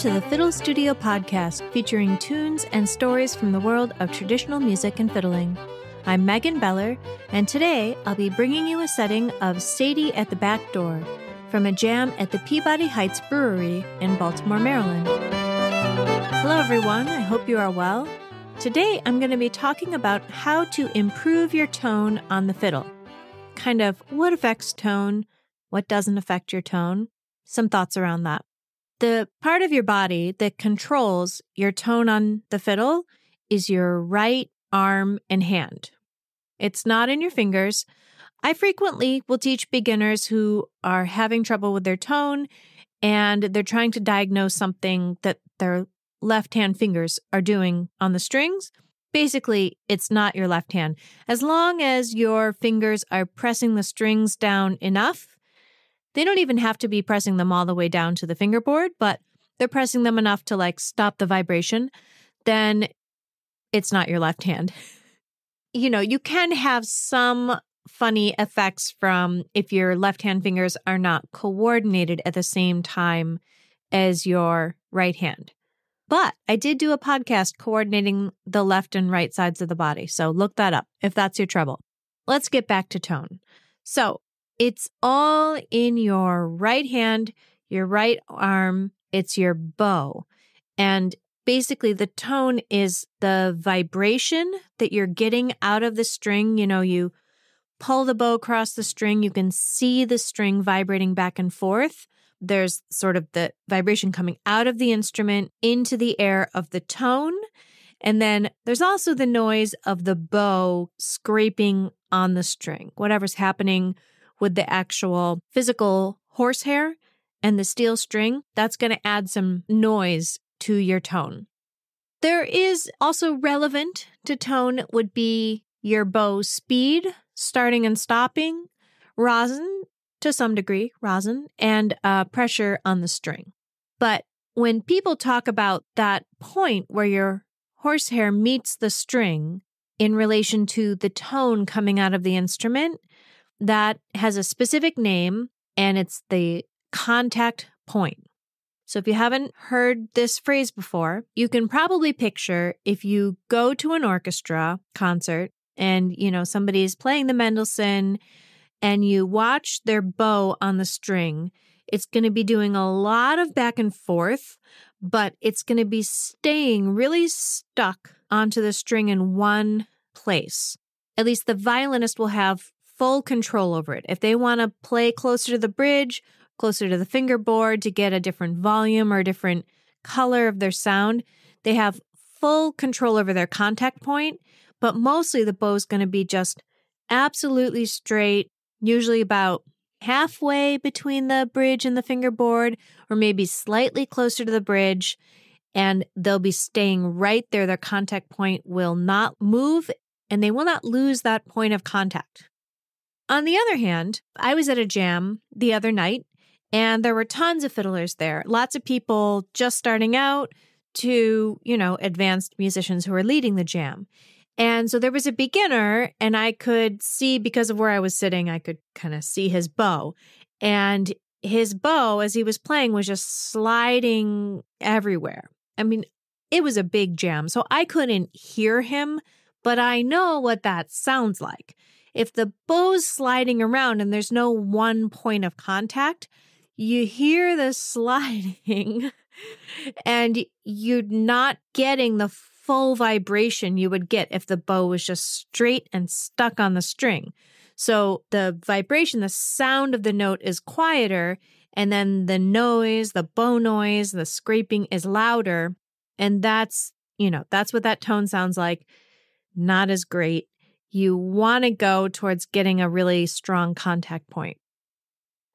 to the Fiddle Studio podcast featuring tunes and stories from the world of traditional music and fiddling. I'm Megan Beller, and today I'll be bringing you a setting of Sadie at the Back Door from a jam at the Peabody Heights Brewery in Baltimore, Maryland. Hello, everyone. I hope you are well. Today I'm going to be talking about how to improve your tone on the fiddle. Kind of what affects tone, what doesn't affect your tone, some thoughts around that. The part of your body that controls your tone on the fiddle is your right arm and hand. It's not in your fingers. I frequently will teach beginners who are having trouble with their tone and they're trying to diagnose something that their left hand fingers are doing on the strings. Basically, it's not your left hand. As long as your fingers are pressing the strings down enough, they don't even have to be pressing them all the way down to the fingerboard, but they're pressing them enough to like stop the vibration, then it's not your left hand. You know, you can have some funny effects from if your left hand fingers are not coordinated at the same time as your right hand. But I did do a podcast coordinating the left and right sides of the body. So look that up if that's your trouble. Let's get back to tone. So it's all in your right hand, your right arm, it's your bow. And basically, the tone is the vibration that you're getting out of the string. You know, you pull the bow across the string, you can see the string vibrating back and forth. There's sort of the vibration coming out of the instrument into the air of the tone. And then there's also the noise of the bow scraping on the string, whatever's happening with the actual physical horsehair and the steel string. That's going to add some noise to your tone. There is also relevant to tone would be your bow speed, starting and stopping, rosin to some degree, rosin, and uh, pressure on the string. But when people talk about that point where your horsehair meets the string in relation to the tone coming out of the instrument, that has a specific name and it's the contact point. So if you haven't heard this phrase before, you can probably picture if you go to an orchestra concert and, you know, somebody's playing the Mendelssohn and you watch their bow on the string, it's going to be doing a lot of back and forth, but it's going to be staying really stuck onto the string in one place. At least the violinist will have full control over it. If they want to play closer to the bridge closer to the fingerboard to get a different volume or a different color of their sound. They have full control over their contact point, but mostly the bow is going to be just absolutely straight, usually about halfway between the bridge and the fingerboard, or maybe slightly closer to the bridge. And they'll be staying right there. Their contact point will not move and they will not lose that point of contact. On the other hand, I was at a jam the other night and there were tons of fiddlers there, lots of people just starting out to, you know, advanced musicians who were leading the jam. And so there was a beginner, and I could see because of where I was sitting, I could kind of see his bow. And his bow, as he was playing, was just sliding everywhere. I mean, it was a big jam, so I couldn't hear him, but I know what that sounds like. If the bow's sliding around and there's no one point of contact, you hear the sliding and you're not getting the full vibration you would get if the bow was just straight and stuck on the string. So the vibration, the sound of the note is quieter, and then the noise, the bow noise, the scraping is louder. And that's, you know, that's what that tone sounds like. Not as great. You want to go towards getting a really strong contact point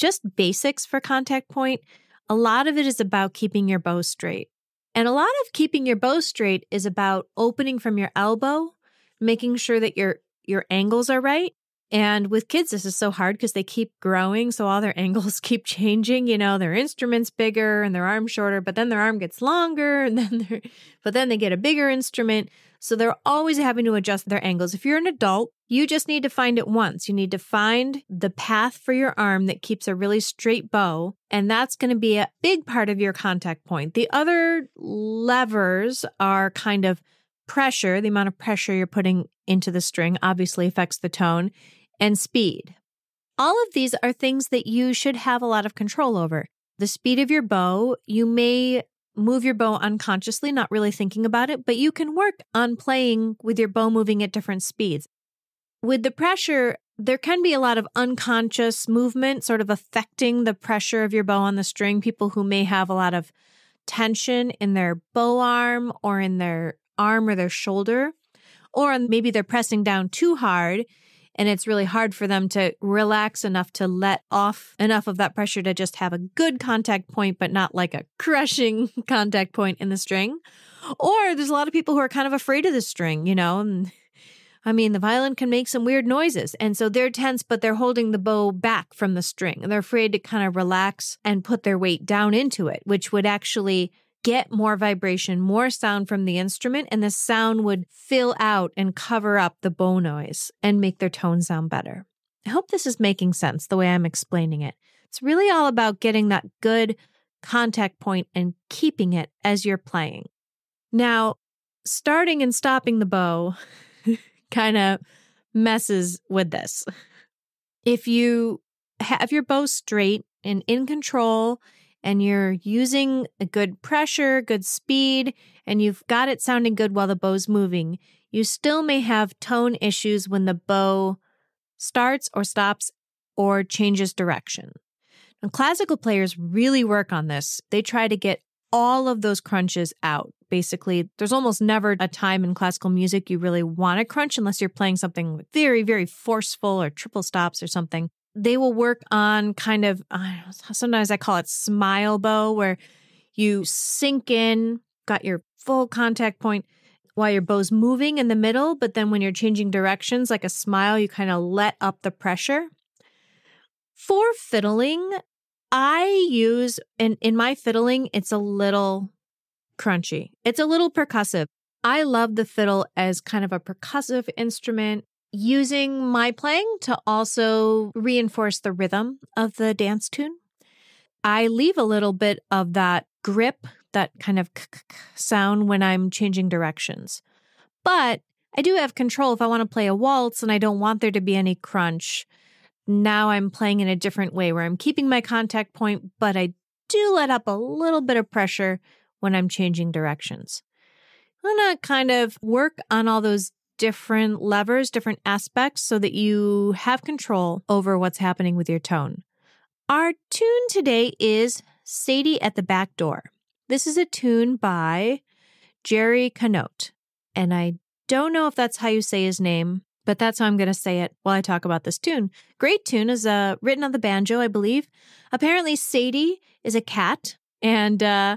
just basics for contact point, a lot of it is about keeping your bow straight. And a lot of keeping your bow straight is about opening from your elbow, making sure that your your angles are right. And with kids, this is so hard because they keep growing. So all their angles keep changing. You know, their instrument's bigger and their arm shorter, but then their arm gets longer and then they're, but then they get a bigger instrument. So they're always having to adjust their angles. If you're an adult, you just need to find it once. You need to find the path for your arm that keeps a really straight bow. And that's going to be a big part of your contact point. The other levers are kind of pressure, the amount of pressure you're putting into the string obviously affects the tone, and speed. All of these are things that you should have a lot of control over. The speed of your bow, you may move your bow unconsciously, not really thinking about it, but you can work on playing with your bow moving at different speeds. With the pressure, there can be a lot of unconscious movement sort of affecting the pressure of your bow on the string. People who may have a lot of tension in their bow arm or in their arm or their shoulder, or maybe they're pressing down too hard and it's really hard for them to relax enough to let off enough of that pressure to just have a good contact point, but not like a crushing contact point in the string. Or there's a lot of people who are kind of afraid of the string, you know, and I mean, the violin can make some weird noises. And so they're tense, but they're holding the bow back from the string. And they're afraid to kind of relax and put their weight down into it, which would actually get more vibration, more sound from the instrument, and the sound would fill out and cover up the bow noise and make their tone sound better. I hope this is making sense the way I'm explaining it. It's really all about getting that good contact point and keeping it as you're playing. Now, starting and stopping the bow kind of messes with this. If you have your bow straight and in control and you're using a good pressure, good speed, and you've got it sounding good while the bow's moving, you still may have tone issues when the bow starts or stops or changes direction. Classical players really work on this. They try to get all of those crunches out. Basically, there's almost never a time in classical music you really want to crunch unless you're playing something very, very forceful or triple stops or something they will work on kind of uh, sometimes I call it smile bow, where you sink in, got your full contact point while your bow's moving in the middle, but then when you're changing directions, like a smile, you kind of let up the pressure. For fiddling, I use in in my fiddling, it's a little crunchy. It's a little percussive. I love the fiddle as kind of a percussive instrument using my playing to also reinforce the rhythm of the dance tune. I leave a little bit of that grip, that kind of sound when I'm changing directions. But I do have control if I want to play a waltz and I don't want there to be any crunch. Now I'm playing in a different way where I'm keeping my contact point, but I do let up a little bit of pressure when I'm changing directions. I'm going to kind of work on all those different levers, different aspects so that you have control over what's happening with your tone. Our tune today is Sadie at the Back Door. This is a tune by Jere Canote. And I don't know if that's how you say his name, but that's how I'm going to say it while I talk about this tune. Great tune is uh, written on the banjo, I believe. Apparently, Sadie is a cat, and uh,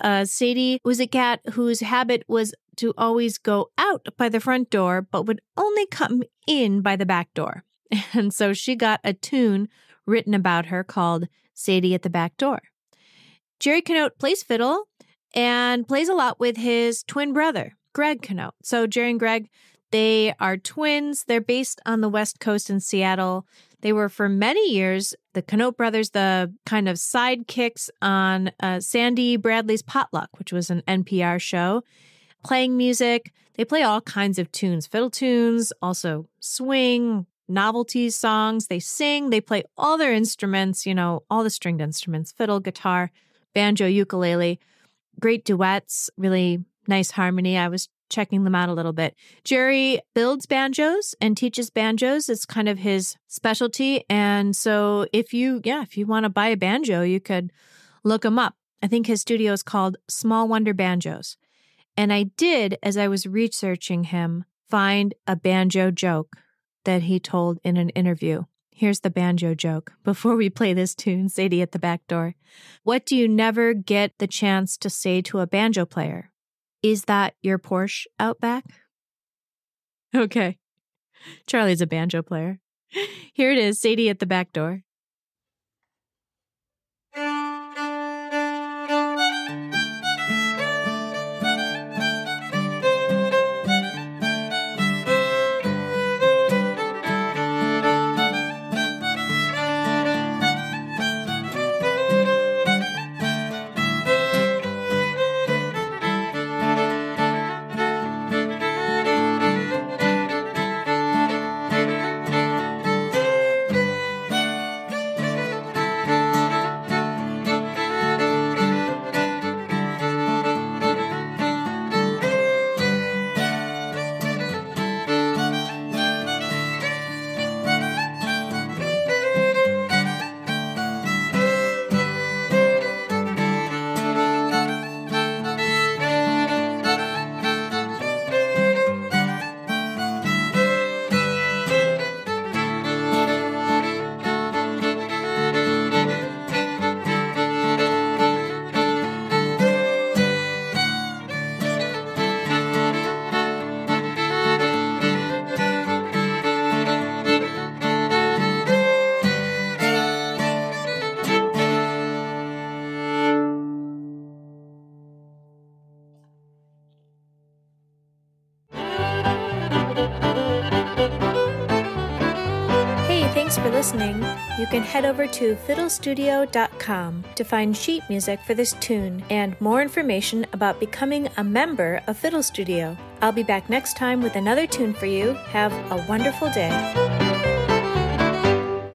uh, Sadie was a cat whose habit was to always go out by the front door, but would only come in by the back door. And so she got a tune written about her called Sadie at the Back Door. Jere Canote plays fiddle and plays a lot with his twin brother, Greg Canote. So Jere and Greg, they are twins. They're based on the West Coast in Seattle. They were for many years the Canote brothers, the kind of sidekicks on uh, Sandy Bradley's Potluck, which was an NPR show playing music. They play all kinds of tunes, fiddle tunes, also swing, novelties, songs. They sing, they play all their instruments, you know, all the stringed instruments fiddle, guitar, banjo, ukulele, great duets, really nice harmony. I was checking them out a little bit. Jere builds banjos and teaches banjos. It's kind of his specialty. And so if you, yeah, if you want to buy a banjo, you could look him up. I think his studio is called Small Wonder Banjos. And I did, as I was researching him, find a banjo joke that he told in an interview. Here's the banjo joke before we play this tune, Sadie at the back door. What do you never get the chance to say to a banjo player? Is that your Porsche out back? Okay. Charlie's a banjo player. Here it is, Sadie at the back door. For listening. You can head over to fiddlestudio.com to find sheet music for this tune and more information about becoming a member of Fiddle Studio. I'll be back next time with another tune for you. Have a wonderful day.